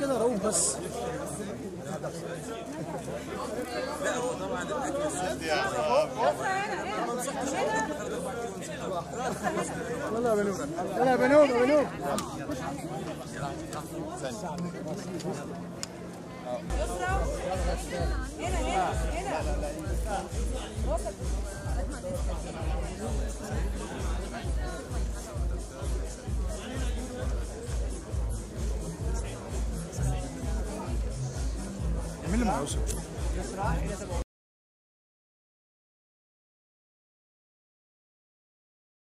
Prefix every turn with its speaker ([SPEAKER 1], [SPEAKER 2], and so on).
[SPEAKER 1] كده رؤوف بس. يلا يا بنوب يلا يا بنوب يا بنوب
[SPEAKER 2] هنا هنا هنا
[SPEAKER 1] Emily Mouse.